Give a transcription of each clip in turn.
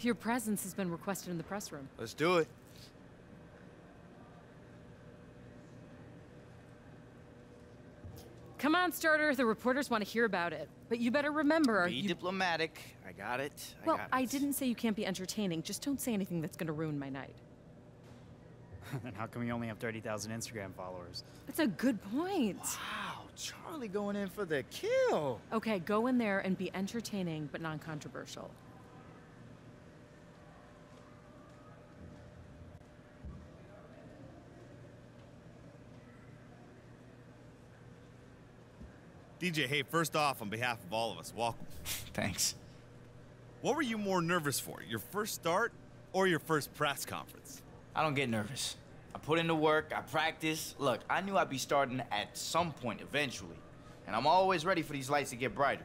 Your presence has been requested in the press room. Let's do it. Come on, starter. The reporters want to hear about it. But you better remember. Be you- diplomatic. I got it. I well, got it. I didn't say you can't be entertaining. Just don't say anything that's going to ruin my night. then how come you only have 30,000 Instagram followers? That's a good point. Wow, Charlie going in for the kill. Okay, go in there and be entertaining but non DJ, hey, first off, on behalf of all of us, welcome. Thanks. What were you more nervous for, your first start or your first press conference? I don't get nervous. I put in the work, I practice. Look, I knew I'd be starting at some point eventually. And I'm always ready for these lights to get brighter.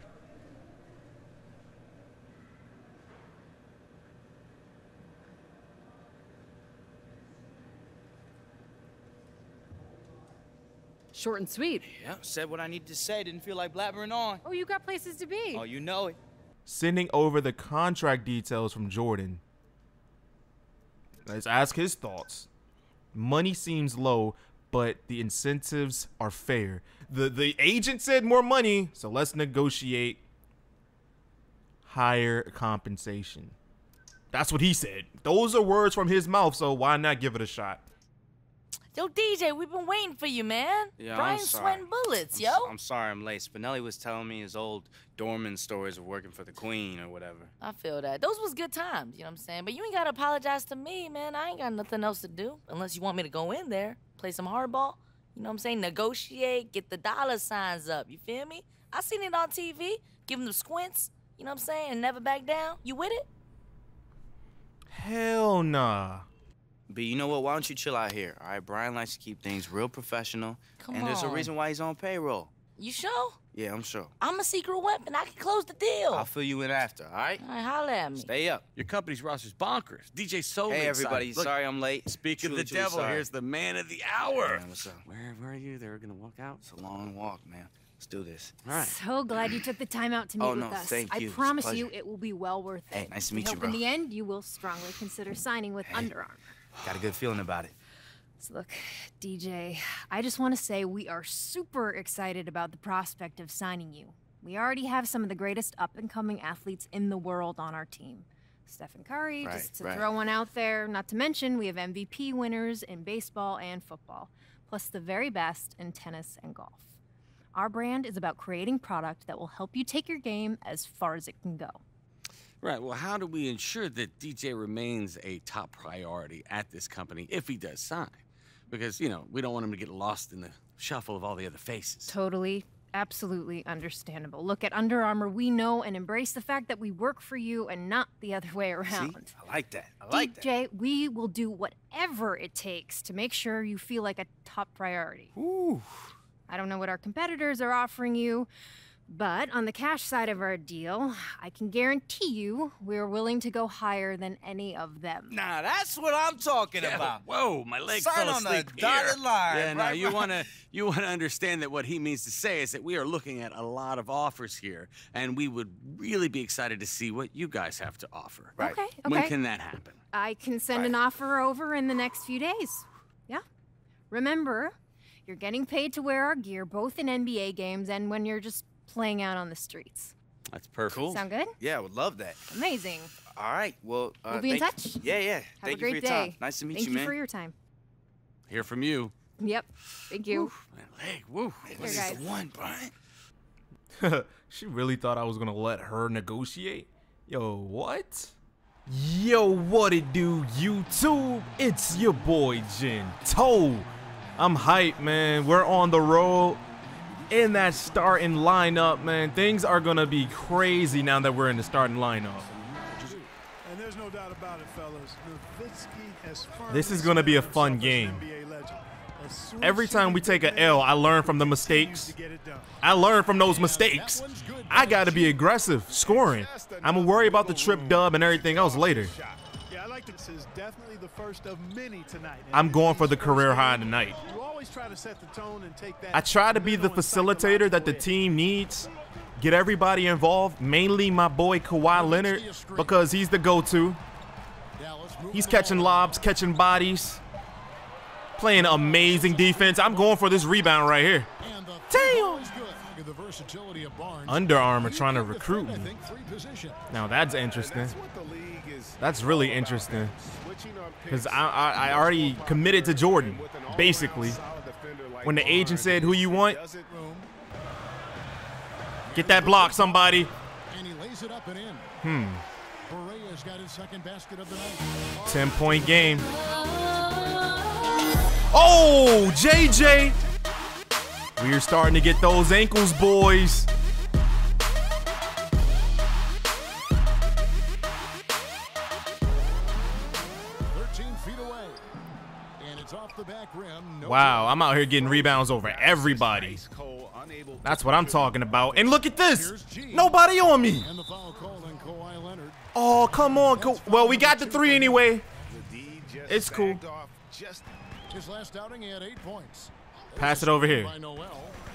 Short and sweet. Yeah, said what I needed to say. Didn't feel like blabbering on. Oh, you got places to be. Oh, you know it. Sending over the contract details from Jordan. Let's ask his thoughts. Money seems low, but the incentives are fair. The the agent said more money, so let's negotiate higher compensation. That's what he said. Those are words from his mouth, so why not give it a shot? Yo, DJ, we've been waiting for you, man. Yeah, Brian's I'm sorry. sweating bullets, I'm, yo. s- I'm sorry I'm late. Spinelli was telling me his old doorman stories of working for the Queen or whatever. I feel that. Those was good times, you know what I'm saying? But you ain't gotta apologize to me, man. I ain't got nothing else to do. Unless you want me to go in there, play some hardball. You know what I'm saying? Negotiate, get the dollar signs up. You feel me? I seen it on TV. Give them the squints. You know what I'm saying? And never back down. You with it? Hell nah. But you know what? Why don't you chill out here? All right, Brian likes to keep things real professional. Come and there's a reason why he's on payroll. You sure? Yeah, I'm sure. I'm a secret weapon. I can close the deal. I'll fill you in after, all right? All right, holla at me. Stay up. Your company's roster's bonkers. DJ so Hey, everybody. Look, sorry I'm late. Speak Truly, of the truly devil, sorry. here's the man of the hour. Man, what's up? Where, where are you? They're gonna walk out. It's a long walk, man. Let's do this. All right. So glad you took the time out to oh, meet Oh, with no, us. thank I you. It's a promise you it will be well worth it. Hey, nice to We meet you, hope in the end you will strongly consider signing with Under Armour. Got a good feeling about it. So look, DJ, I just want to say we are super excited about the prospect of signing you. We already have some of the greatest up and coming athletes in the world on our team. Stephen Curry, Right, just to right. throw one out there, not to mention we have MVP winners in baseball and football, plus the very best in tennis and golf. Our brand is about creating product that will help you take your game as far as it can go. Right. Well, how do we ensure that DJ remains a top priority at this company if he does sign? Because, you know, we don't want him to get lost in the shuffle of all the other faces. Totally, absolutely understandable. Look, at Under Armour, we know and embrace the fact that we work for you and not the other way around. See? I like that. I like that. DJ, we will do whatever it takes to make sure you feel like a top priority. Ooh. I don't know what our competitors are offering you, but on the cash side of our deal, I can guarantee you we're willing to go higher than any of them. Nah, that's what I'm talking Yeah, about. Whoa, my leg Sign fell on the asleep dotted line, Yeah, no, right, you right. want to you want to understand that what he means to say is that we are looking at a lot of offers here, and we would really be excited to see what you guys have to offer. Right. Okay, When can that happen? I can send an offer over in the next few days. Yeah. Remember, you're getting paid to wear our gear both in NBA games and when you're just playing out on the streets. That's perfect. Cool. Sound good? Yeah, I would love that. Amazing. All right. Well, uh, We'll be in thank- touch. Yeah, yeah. Have Thank a great you for your day. time. Nice to meet you. man. Thank you, you for your time. Hear from you. Yep. Thank you. My leg. Woo. Here, This is the one, Brian. she really thought I was gonna let her negotiate? Yo, what? Yo, what it do, YouTube? It's your boy Jin Toe. I'm hyped, man. We're on the road. In that starting lineup, man. Things are gonna be crazy now that we're in the starting lineup. And there's no doubt about it, fellas. This is gonna be a fun himself as an game. NBA legend. A switch Every time we take a L, I learn from the mistakes. to get it done. I learn from those mistakes. I gotta be aggressive, scoring. I'ma worry about the trip dub and everything else later. Definitely the first of many tonight. I'm going for the career high tonight. Try to set the tone and take that I try to be the facilitator that the team needs, get everybody involved, mainly my boy Kawhi Leonard, because he's the go-to. He's catching lobs, catching bodies, playing amazing defense. I'm going for this rebound right here. Damn! Under Armour trying to recruit me. Now that's interesting. That's really interesting. Because I, I, I already committed to Jordan, basically. When the agent said who you want, get that block, somebody. Hmm. 10 point game. Oh, JJ. We're starting to get those ankles, boys. Wow, I'm out here getting rebounds over everybody. That's what I'm talking about. And look at this. Nobody on me. Oh, come on. Ko well, we got the three anyway. It's cool. His last outing, he had eight points. Pass it over here.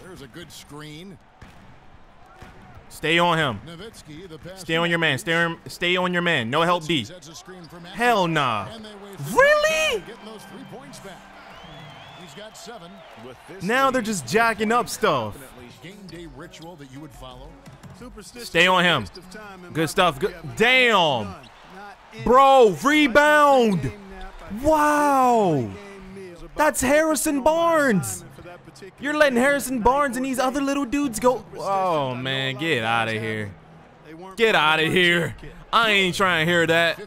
There's a good screen. Stay on him. Stay on your man. Stay on, stay on your man. No help D. Hell nah. Really? Now they're just jacking up stuff. Stay on him. Good stuff. Good. Damn. Bro, rebound. Wow. That's Harrison Barnes. You're letting Harrison Barnes and these other little dudes go. Oh, man. Get out of here. Get out of here. I ain't trying to hear that.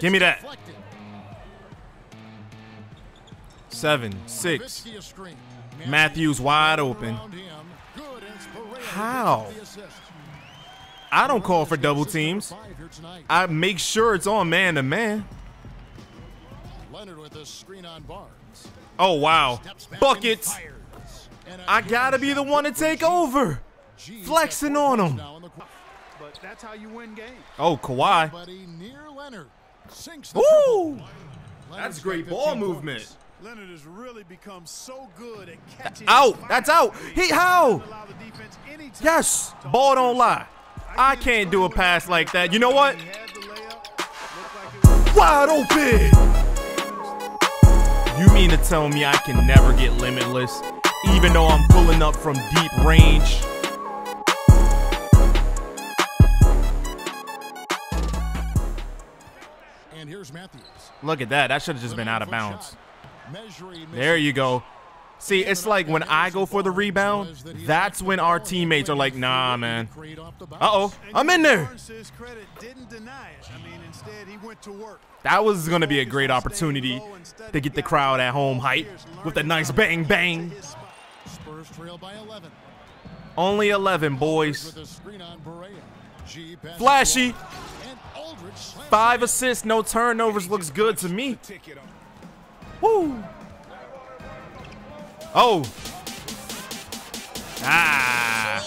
Give me that. Seven, six. Matthews wide open. How? I don't call for double teams. I make sure it's on man to man. Oh, wow. Buckets. I gotta be the one to take over. Flexing on him. But that's how you win games. Oh, Kawhi. Woo! That's great ball movement. Leonard has really become so good at catching. Out. That's out. He how? Yes. Ball don't lie. I can't do a pass like that. You know what? Wide open. You mean to tell me I can never get limitless, even though I'm pulling up from deep range? And here's Matthews. Look at that. That should have just been out of bounds. There you go. See, it's like when I go for the rebound, that's when our teammates are like, nah, man. Uh-oh, I'm in there. That was going to be a great opportunity to get the crowd at home hype with a nice bang bang. Only 11, boys. Flashy. Five assists, no turnovers looks good to me. Woo. Oh. Ah.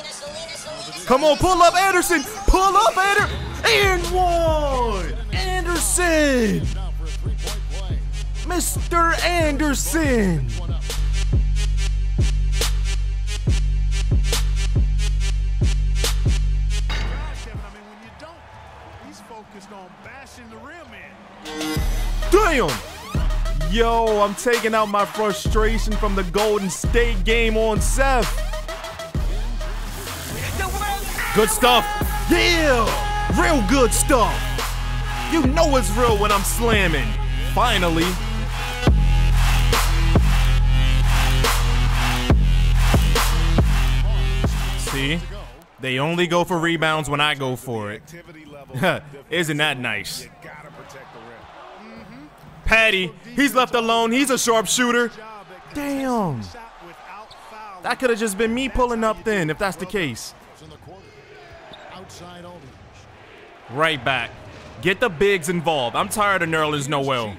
Come on, pull up Anderson. Pull up Anderson. And one. Anderson. Mr. Anderson. Damn. Yo, I'm taking out my frustration from the Golden State game on Seth. Good stuff. Yeah, real good stuff. You know it's real when I'm slamming. Finally. See? They only go for rebounds when I go for it. Isn't that nice? Patty, he's left alone. He's a sharpshooter. Damn. That could have just been me pulling up then, if that's the case. Right back. Get the bigs involved. I'm tired of Nerlens Noel.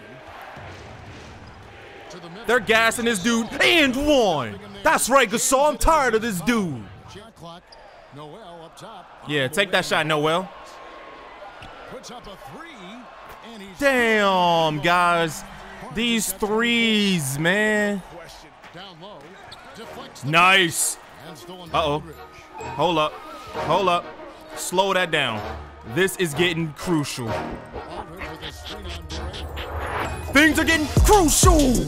They're gassing this dude. And one. That's right, Gasol. I'm tired of this dude. Yeah, take that shot, Noel. Damn, guys. These threes, man. Nice. Uh-oh. Hold up. Hold up. Slow that down. This is getting crucial. Things are getting crucial.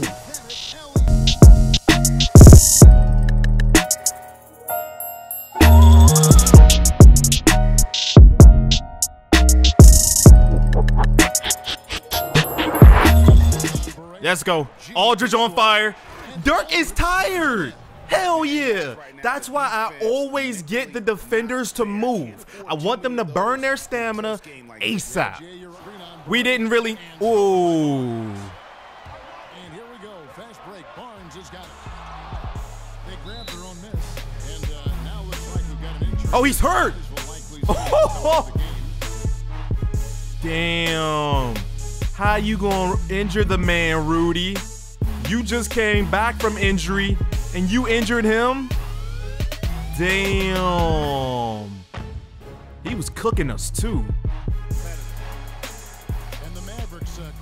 Let's go. Aldridge on fire. Dirk is tired. Hell yeah. That's why I always get the defenders to move. I want them to burn their stamina ASAP. We didn't really. Ooh. Oh, he's hurt. Damn. How you gonna injure the man, Rudy? You just came back from injury and you injured him? Damn. He was cooking us too.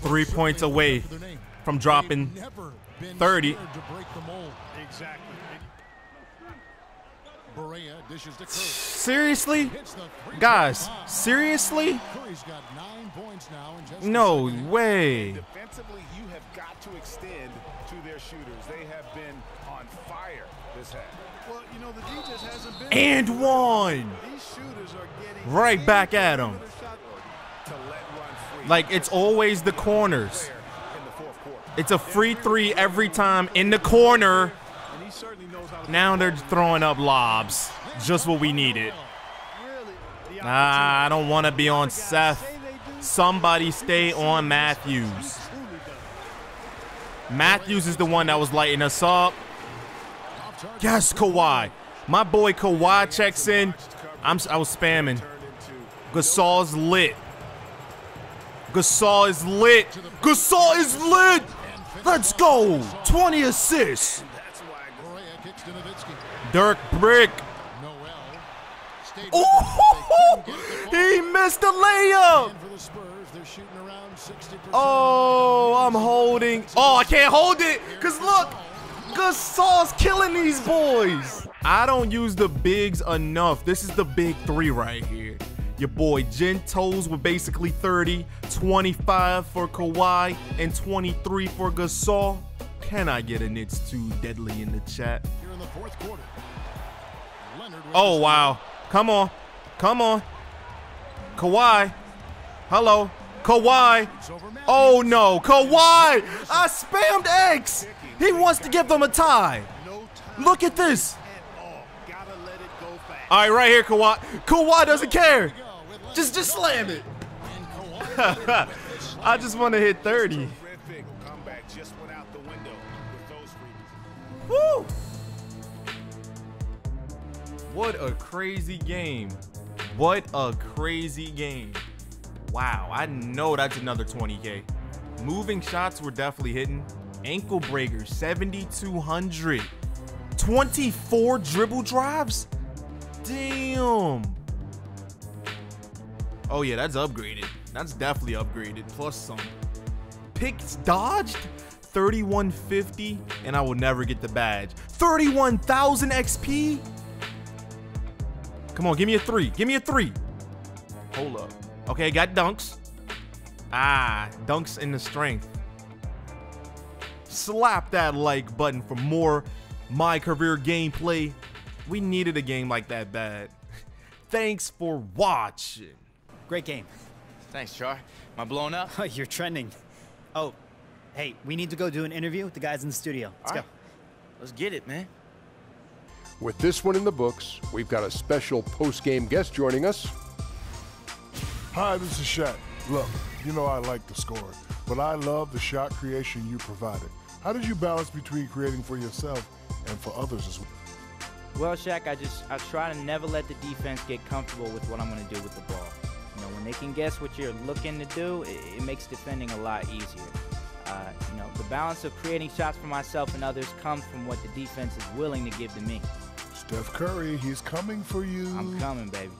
Three points away from dropping 30. scared to break the mold. Exactly. Barea dishes to Curry. Seriously? Hits the three-point Guys, seriously? Curry's got nine points now in just No the second way. Defensively, you have got to extend to their shooters. They have been on fire this half. Well, you know, the D just hasn't been. And one. These shooters are getting Right back at him. To let run free. Like it's always the corners. in the fourth quarter. It's a free three every time in the corner. And he certainly knows how to Now they're throwing up lobs. Just what we needed. I don't want to be on Seth. Somebody stay on Matthews. Matthews is the one that was lighting us up. Yes, Kawhi. My boy Kawhi checks in. I'm, I was spamming. Gasol's lit. Gasol is lit. Gasol is lit. Let's go. 20 assists. Dirk Brick. Oh, he missed the layup. And for the Spurs, they're shooting around 60%. Oh, I'm holding. Oh, I can't hold it. Because look, Gasol's killing these boys. I don't use the bigs enough. This is the big three right here. Your boy Gento's with basically 30, 25 for Kawhi, and 23 for Gasol. Can I get an It's Too Deadly in the chat? The fourth quarter. Oh, wow. Come on. Come on. Kawhi. Hello. Kawhi. Oh, no. Kawhi. I spammed X. He wants to give them a tie. Look at this. Gotta let it go fast. All right, right here, Kawhi. Kawhi doesn't care. Just, just slam it. I just want to hit 30. Terrific What a crazy game. What a crazy game. Wow, I know that's another 20K. Moving shots were definitely hitting. Ankle breakers, 7,200. 24 dribble drives? Damn. Oh, yeah, that's upgraded. That's definitely upgraded. Plus some. Picks dodged? 3150, and I will never get the badge. 31,000 XP? Come on, give me a three. Give me a three. Hold up. Okay, got dunks. Ah, dunks in the strength. Slap that like button for more my career gameplay. We needed a game like that bad. Thanks for watching. Great game. Thanks, Char. Am I blown up? You're trending. Oh, hey, we need to go do an interview with the guys in the studio. Let's All go. right. Let's get it, man. With this one in the books, we've got a special post-game guest joining us. Hi, this is Shaq. Look, you know I like the score, but I love the shot creation you provided. How did you balance between creating for yourself and for others as well? Well, Shaq, I just I try to never let the defense get comfortable with what I'm going to do with the ball. You know, when they can guess what you're looking to do, it, it makes defending a lot easier. Uh, you know, the balance of creating shots for myself and others comes from what the defense is willing to give to me. Steph Curry, he's coming for you. I'm coming, baby.